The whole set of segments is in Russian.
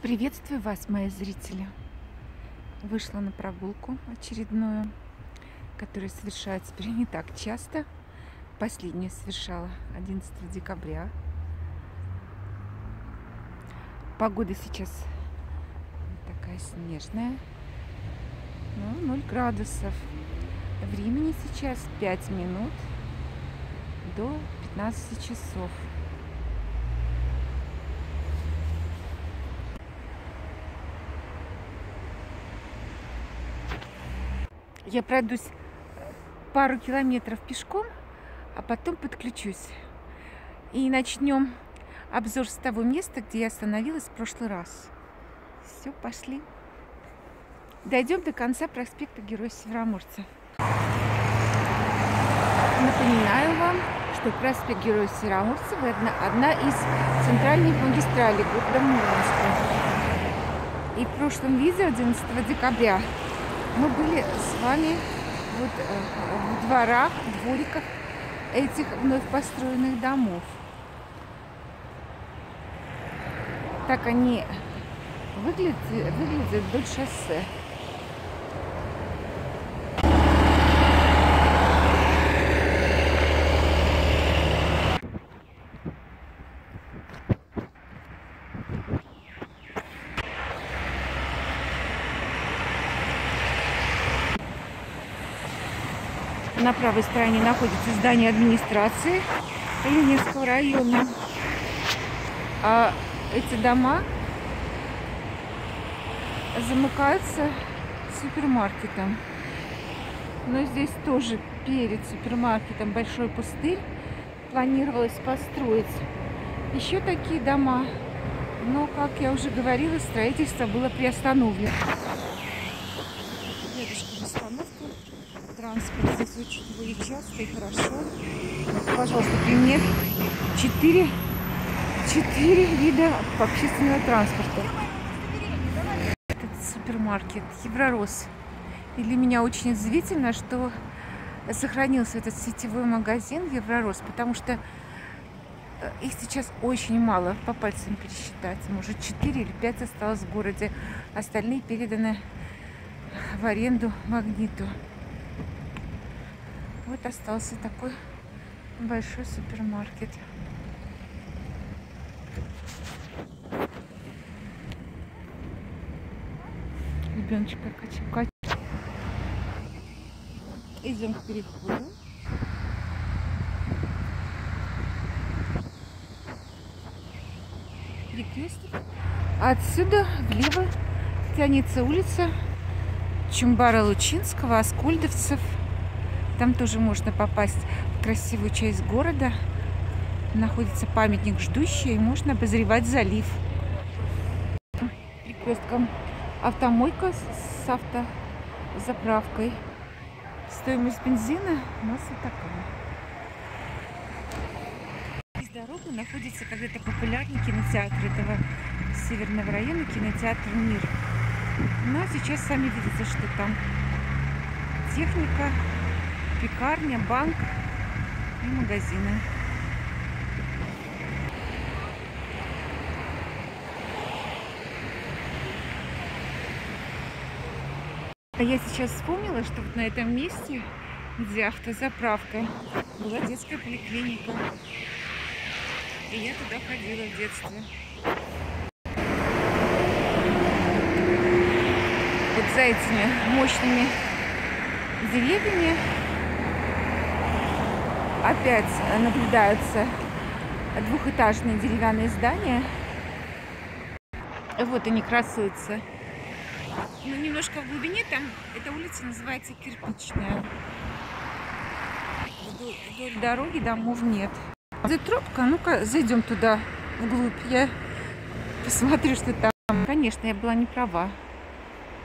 Приветствую вас, мои зрители! Вышла на прогулку очередную, которая совершается теперь не так часто. Последнюю совершала 11 декабря. Погода сейчас такая снежная, ну, 0 градусов. Времени сейчас 5 минут до 15 часов. Я пройдусь пару километров пешком, а потом подключусь. И начнем обзор с того места, где я остановилась в прошлый раз. Все, пошли. Дойдем до конца проспекта Героя Североморца. Напоминаю вам, что проспект Героя Североморца – это одна из центральных магистралей города Мурманска. И в прошлом видео 11 декабря мы были с вами вот э, в дворах, двориках этих вновь построенных домов. Так они выглядят, выглядят вдоль шоссе. На правой стороне находится здание администрации Ленинского района. А эти дома замыкаются супермаркетом. Но здесь тоже перед супермаркетом большой пустырь. Планировалось построить еще такие дома. Но, как я уже говорила, строительство было приостановлено. Транспорт здесь очень будет часто и хорошо. Пожалуйста, пример. Четыре, четыре вида общественного транспорта. Этот супермаркет Евророс. И для меня очень удивительно, что сохранился этот сетевой магазин Евророс, потому что их сейчас очень мало, по пальцам пересчитать. Может, 4 или 5 осталось в городе. Остальные переданы в аренду Магниту. Вот остался такой большой супермаркет. Ребеночка качает. Идем к переходу. Перекресток. Отсюда влево тянется улица Чумбара Лучинского, Аскольдовцев. Там тоже можно попасть в красивую часть города. Находится памятник ждущий, и можно обозревать залив. Перекрестком автомойка с автозаправкой. Стоимость бензина у нас вот такая. Здесь дорога находится когда-то популярный кинотеатр этого северного района, кинотеатр «Мир». Но сейчас сами видите, что там техника, пекарня, банк и магазины. А я сейчас вспомнила, что вот на этом месте, где автозаправка, была детская поликлиника. И я туда ходила в детстве. Вот за этими мощными деревьями опять наблюдаются двухэтажные деревянные здания. Вот они красуются. Но немножко в глубине там эта улица называется Кирпичная. Вдоль, дороги домов нет. Где тропка? Ну-ка, зайдем туда вглубь. Я посмотрю, что там. Конечно, я была не права.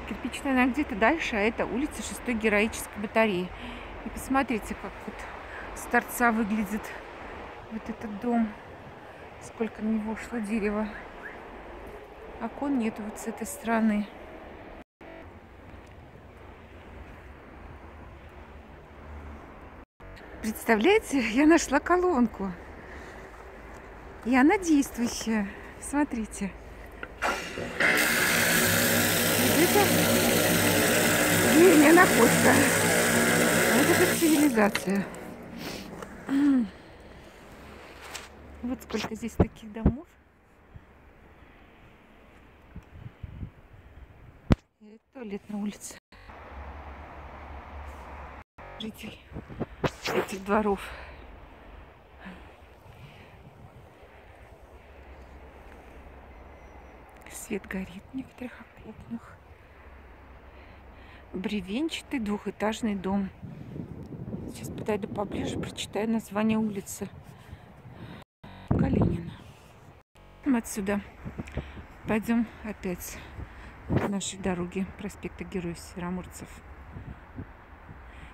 Кирпичная, она где-то дальше, а это улица 6 героической батареи. И посмотрите, как вот с торца выглядит вот этот дом. Сколько на него ушло дерева. Окон нету вот с этой стороны. Представляете, я нашла колонку. И она действующая. Смотрите. Это древняя находка. Вот это цивилизация. Вот сколько здесь таких домов. И туалет на улице. Житель этих дворов. Свет горит в некоторых окнах. Бревенчатый двухэтажный дом. Сейчас подойду поближе, прочитаю название улицы. Калинина. Отсюда пойдем опять к нашей дороге проспекта Героев Североморцев.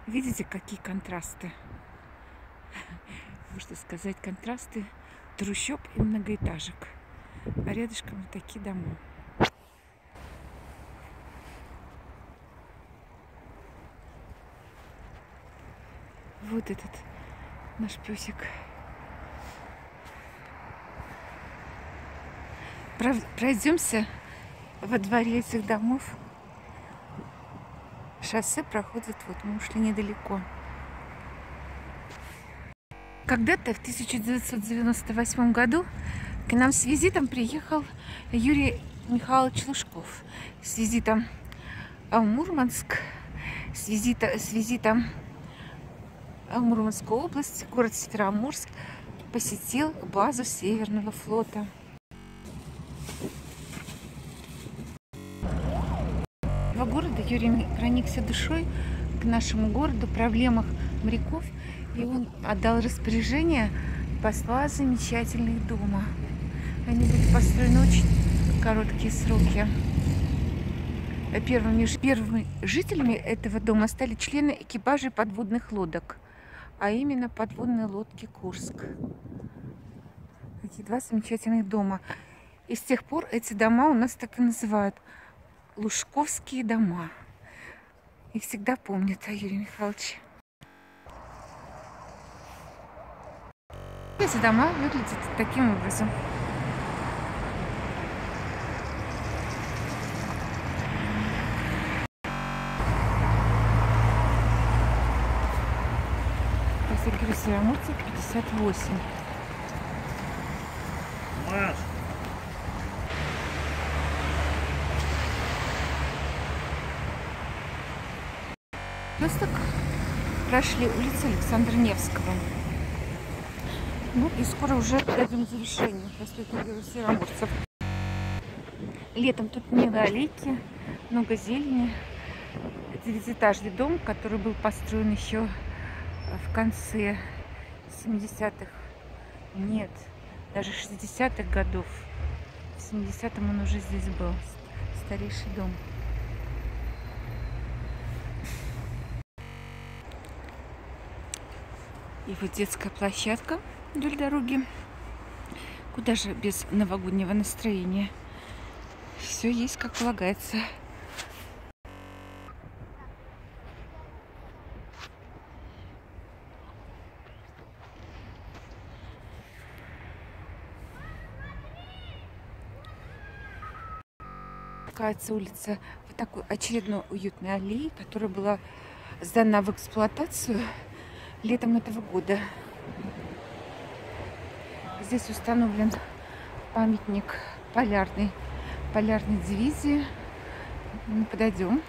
Видите, какие контрасты? Можно сказать, контрасты трущоб и многоэтажек. А рядышком вот такие дома. Вот этот наш песик. Пройдемся во дворе этих домов. Шоссе проходит, вот мы ушли недалеко. Когда-то в 1998 году к нам с визитом приехал Юрий Михайлович Лужков. С визитом в Мурманск, с, визита, с визитом Мурманскую область, город Североморск, посетил базу Северного флота. Во города Юрий проникся душой к нашему городу, проблемах моряков, и он отдал распоряжение посла замечательных дома. Они были построены очень короткие сроки. Первыми, первыми жителями этого дома стали члены экипажей подводных лодок, а именно подводные лодки Курск. Такие два замечательных дома. И с тех пор эти дома у нас так и называют Лужковские дома. И всегда помнят о Юрии Михайловиче. Эти дома выглядят таким образом. Сергей Североморцев, 58. Маш! Восток прошли улицу Александра Невского. Ну и скоро уже дойдем к завершению проспекта Героев Североморцев. Летом тут много аллейки, много зелени. Девятиэтажный дом, который был построен еще в конце 70-х, нет, даже 60-х годов. В 70-м он уже здесь был, старейший дом. И вот детская площадка вдоль дороги. Куда же без новогоднего настроения? Все есть, как полагается. Спускается улица вот такой очередной уютной аллеи, которая была сдана в эксплуатацию летом этого года. Здесь установлен памятник полярной, полярной дивизии. Мы подойдем.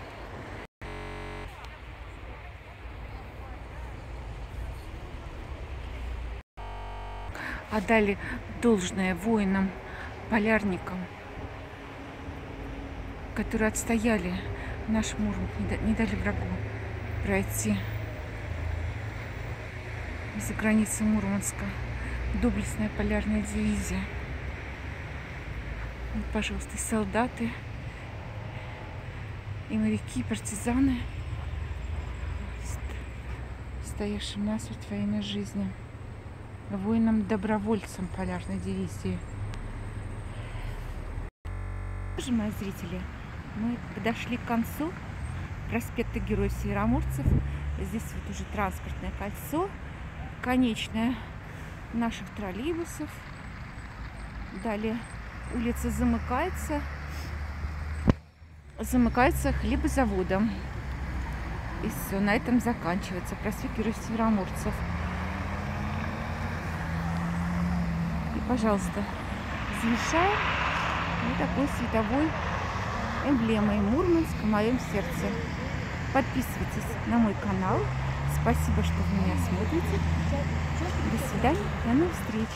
Отдали должное воинам, полярникам которые отстояли наш Мурмант, не дали врагу пройти за границы Мурманска. Доблестная полярная дивизия. Вот, пожалуйста, солдаты и моряки, и партизаны, стоявшим насмерть во имя жизни, воинам-добровольцам полярной дивизии. Мои зрители, мы подошли к концу проспекта Героев Североморцев. Здесь вот уже транспортное кольцо, конечное наших троллейбусов. Далее улица замыкается. замыкается хлебозаводом. И все, на этом заканчивается проспект Юрия Североморцев. И, пожалуйста, завершаем вот такой световой эмблемой Мурманск в моем сердце. Подписывайтесь на мой канал. Спасибо, что вы меня смотрите. До свидания, до новых встреч.